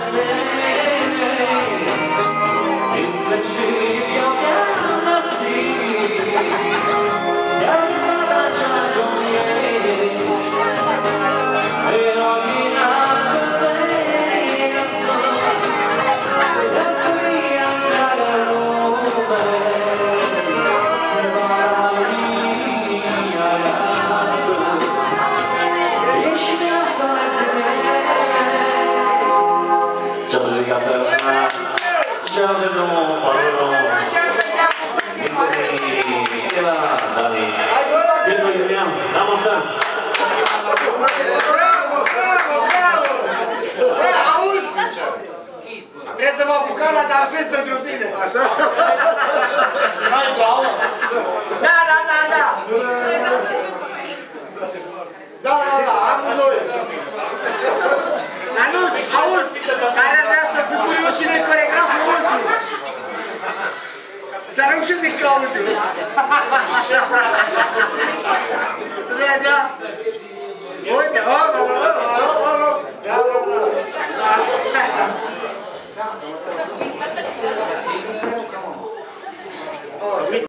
myself のバレーの水に手はダメペドユリアンラモさん Trebuie să mă apuc la dansez pentru tine. Așa? Não é Da, Sarım şu zikkalı diyor. Şaka. Şuraya da